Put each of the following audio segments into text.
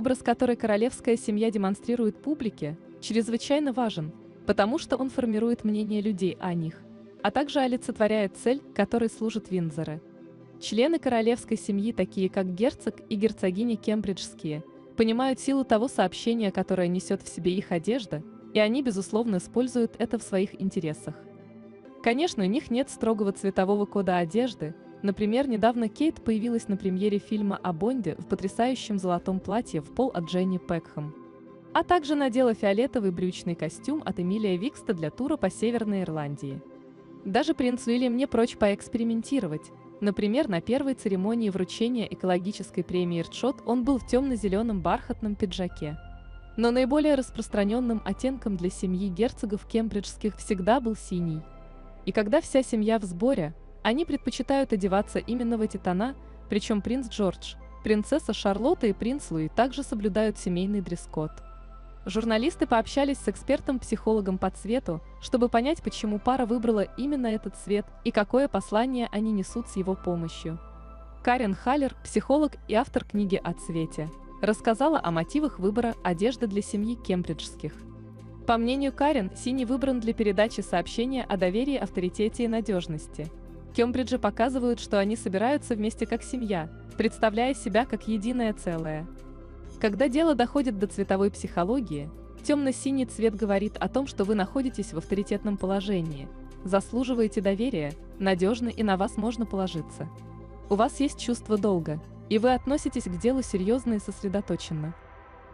Образ, который королевская семья демонстрирует публике, чрезвычайно важен, потому что он формирует мнение людей о них, а также олицетворяет цель, которой служат Винзоры. Члены королевской семьи, такие как герцог и герцогиня Кембриджские, понимают силу того сообщения, которое несет в себе их одежда, и они, безусловно, используют это в своих интересах. Конечно, у них нет строгого цветового кода одежды, например, недавно Кейт появилась на премьере фильма о Бонде в потрясающем золотом платье в пол от Дженни Пекхэм, а также надела фиолетовый брючный костюм от Эмилия Викста для тура по Северной Ирландии. Даже принц Уильям не прочь поэкспериментировать. Например, на первой церемонии вручения экологической премии Иртшот он был в темно-зеленом бархатном пиджаке. Но наиболее распространенным оттенком для семьи герцогов кембриджских всегда был синий. И когда вся семья в сборе, они предпочитают одеваться именно в эти тона, причем принц Джордж, принцесса Шарлотта и принц Луи также соблюдают семейный дресс-код. Журналисты пообщались с экспертом-психологом по цвету, чтобы понять, почему пара выбрала именно этот цвет и какое послание они несут с его помощью. Карен Халлер, психолог и автор книги о цвете, рассказала о мотивах выбора одежды для семьи кембриджских. По мнению Карен, синий выбран для передачи сообщения о доверии, авторитете и надежности. Кембриджи показывают, что они собираются вместе как семья, представляя себя как единое целое. Когда дело доходит до цветовой психологии, темно-синий цвет говорит о том, что вы находитесь в авторитетном положении, заслуживаете доверия, надежны и на вас можно положиться. У вас есть чувство долга, и вы относитесь к делу серьезно и сосредоточенно.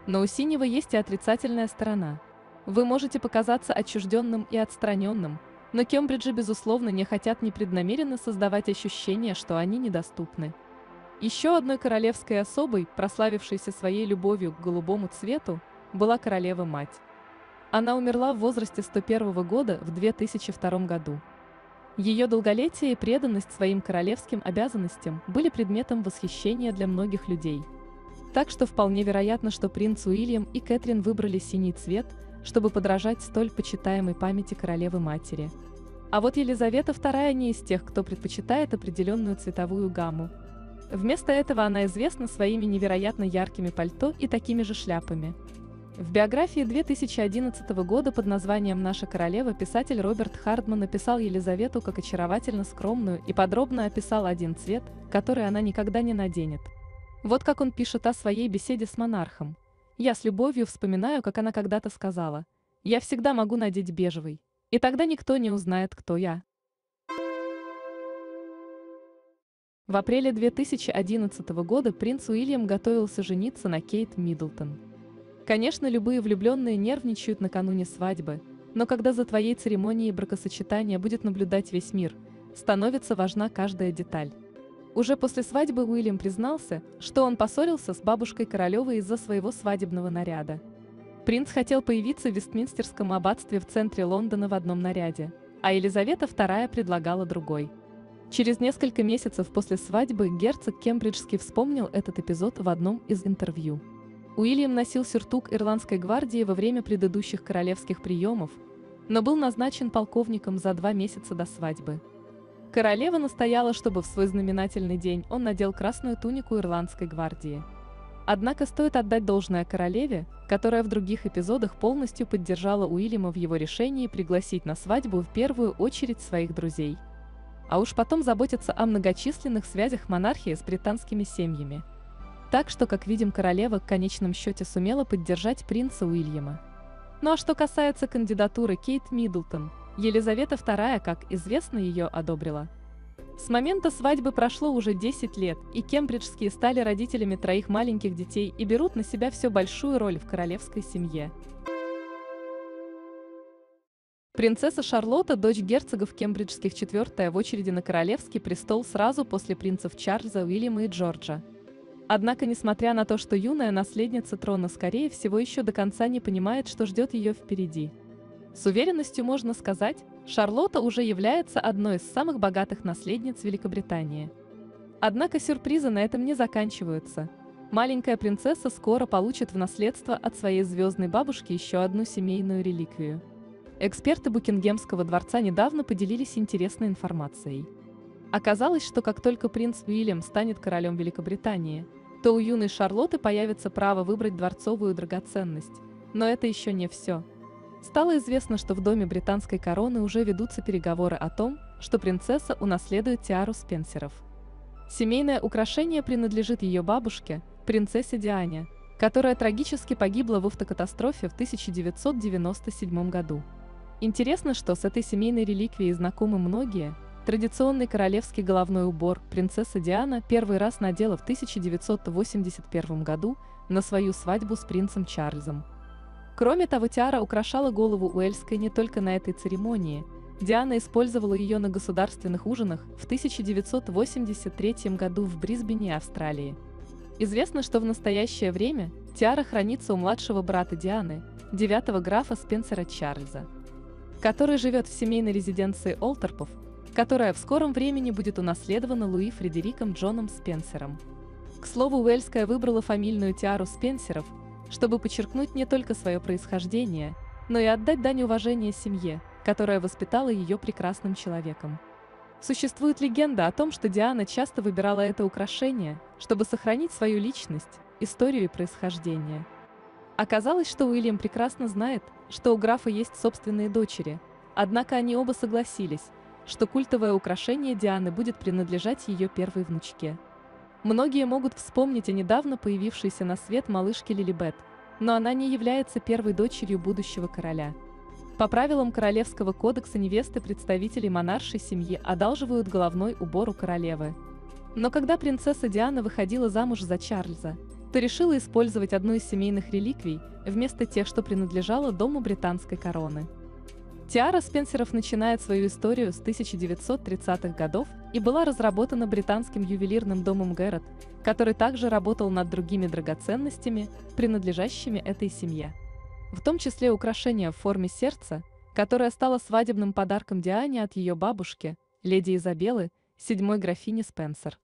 Но у синего есть и отрицательная сторона. Вы можете показаться отчужденным и отстраненным, но Кембриджи, безусловно, не хотят непреднамеренно создавать ощущение, что они недоступны. Еще одной королевской особой, прославившейся своей любовью к голубому цвету, была королева-мать. Она умерла в возрасте 101 года в 2002 году. Ее долголетие и преданность своим королевским обязанностям были предметом восхищения для многих людей. Так что вполне вероятно, что принц Уильям и Кэтрин выбрали синий цвет, чтобы подражать столь почитаемой памяти королевы-матери. А вот Елизавета II не из тех, кто предпочитает определенную цветовую гамму, Вместо этого она известна своими невероятно яркими пальто и такими же шляпами. В биографии 2011 года под названием «Наша королева» писатель Роберт Хардман написал Елизавету как очаровательно скромную и подробно описал один цвет, который она никогда не наденет. Вот как он пишет о своей беседе с монархом. «Я с любовью вспоминаю, как она когда-то сказала, «Я всегда могу надеть бежевый, и тогда никто не узнает, кто я». В апреле 2011 года принц Уильям готовился жениться на Кейт Миддлтон. Конечно, любые влюбленные нервничают накануне свадьбы, но когда за твоей церемонией бракосочетания будет наблюдать весь мир, становится важна каждая деталь. Уже после свадьбы Уильям признался, что он поссорился с бабушкой Королевой из-за своего свадебного наряда. Принц хотел появиться в Вестминстерском аббатстве в центре Лондона в одном наряде, а Елизавета II предлагала другой – Через несколько месяцев после свадьбы герцог Кембриджский вспомнил этот эпизод в одном из интервью. Уильям носил сюртук ирландской гвардии во время предыдущих королевских приемов, но был назначен полковником за два месяца до свадьбы. Королева настояла, чтобы в свой знаменательный день он надел красную тунику ирландской гвардии. Однако стоит отдать должное королеве, которая в других эпизодах полностью поддержала Уильяма в его решении пригласить на свадьбу в первую очередь своих друзей – а уж потом заботиться о многочисленных связях монархии с британскими семьями. Так что, как видим, королева в конечном счете сумела поддержать принца Уильяма. Ну а что касается кандидатуры Кейт Миддлтон, Елизавета II, как известно, ее одобрила. С момента свадьбы прошло уже 10 лет, и кембриджские стали родителями троих маленьких детей и берут на себя все большую роль в королевской семье. Принцесса Шарлотта, дочь герцогов кембриджских, четвертая в очереди на королевский престол сразу после принцев Чарльза, Уильяма и Джорджа. Однако, несмотря на то, что юная наследница трона скорее всего еще до конца не понимает, что ждет ее впереди. С уверенностью можно сказать, Шарлотта уже является одной из самых богатых наследниц Великобритании. Однако сюрпризы на этом не заканчиваются. Маленькая принцесса скоро получит в наследство от своей звездной бабушки еще одну семейную реликвию – Эксперты Букингемского дворца недавно поделились интересной информацией. Оказалось, что как только принц Уильям станет королем Великобритании, то у юной Шарлотты появится право выбрать дворцовую драгоценность. Но это еще не все. Стало известно, что в доме британской короны уже ведутся переговоры о том, что принцесса унаследует тиару Спенсеров. Семейное украшение принадлежит ее бабушке, принцессе Диане, которая трагически погибла в автокатастрофе в 1997 году. Интересно, что с этой семейной реликвией знакомы многие. Традиционный королевский головной убор принцесса Диана первый раз надела в 1981 году на свою свадьбу с принцем Чарльзом. Кроме того, тиара украшала голову Уэльской не только на этой церемонии. Диана использовала ее на государственных ужинах в 1983 году в Брисбене, Австралии. Известно, что в настоящее время тиара хранится у младшего брата Дианы, девятого графа Спенсера Чарльза, который живет в семейной резиденции Олтерпов, которая в скором времени будет унаследована Луи Фредериком Джоном Спенсером. К слову, Уэльская выбрала фамильную тиару Спенсеров, чтобы подчеркнуть не только свое происхождение, но и отдать дань уважения семье, которая воспитала ее прекрасным человеком. Существует легенда о том, что Диана часто выбирала это украшение, чтобы сохранить свою личность, историю и происхождение. Оказалось, что Уильям прекрасно знает, что у графа есть собственные дочери, однако они оба согласились, что культовое украшение Дианы будет принадлежать ее первой внучке. Многие могут вспомнить о недавно появившейся на свет малышке Лилибет, но она не является первой дочерью будущего короля – по правилам Королевского кодекса невесты представителей монаршей семьи одалживают головной убор у королевы. Но когда принцесса Диана выходила замуж за Чарльза, то решила использовать одну из семейных реликвий вместо тех, что принадлежало дому британской короны. Тиара Спенсеров начинает свою историю с 1930-х годов и была разработана британским ювелирным домом Гэррот, который также работал над другими драгоценностями, принадлежащими этой семье в том числе украшение в форме сердца, которое стало свадебным подарком Диане от ее бабушки, леди Изабеллы, седьмой графини Спенсер.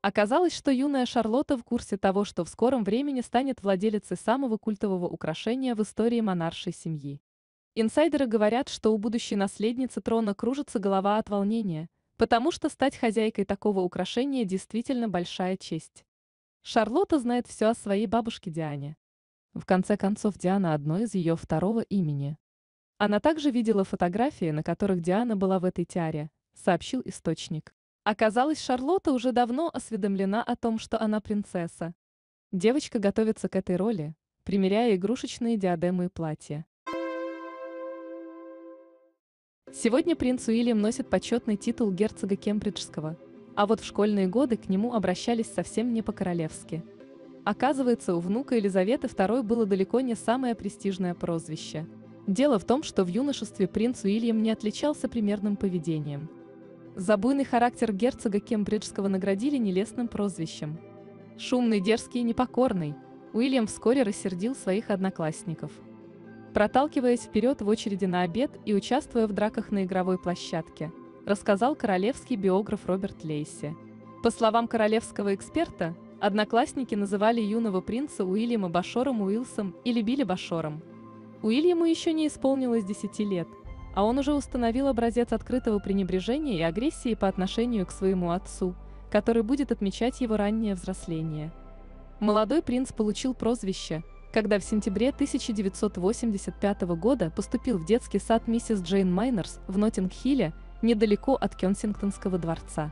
Оказалось, что юная Шарлотта в курсе того, что в скором времени станет владелицей самого культового украшения в истории монаршей семьи. Инсайдеры говорят, что у будущей наследницы трона кружится голова от волнения, потому что стать хозяйкой такого украшения действительно большая честь. Шарлотта знает все о своей бабушке Диане. В конце концов, Диана одно из ее второго имени. Она также видела фотографии, на которых Диана была в этой тиаре, сообщил источник. Оказалось, Шарлотта уже давно осведомлена о том, что она принцесса. Девочка готовится к этой роли, примеряя игрушечные диадемы и платья. Сегодня принц Уильям носит почетный титул герцога Кембриджского, а вот в школьные годы к нему обращались совсем не по-королевски – Оказывается, у внука Елизаветы II было далеко не самое престижное прозвище. Дело в том, что в юношестве принц Уильям не отличался примерным поведением. За характер герцога Кембриджского наградили нелестным прозвищем. Шумный, дерзкий и непокорный, Уильям вскоре рассердил своих одноклассников. Проталкиваясь вперед в очереди на обед и участвуя в драках на игровой площадке, рассказал королевский биограф Роберт Лейси. По словам королевского эксперта, Одноклассники называли юного принца Уильяма Башором Уилсом или Билли Башором. Уильяму еще не исполнилось 10 лет, а он уже установил образец открытого пренебрежения и агрессии по отношению к своему отцу, который будет отмечать его раннее взросление. Молодой принц получил прозвище, когда в сентябре 1985 года поступил в детский сад миссис Джейн Майнерс в Ноттинг-Хилле, недалеко от Кенсингтонского дворца.